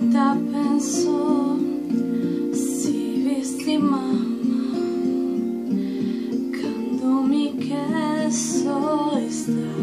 Rita pensó si viste quando me mi queso está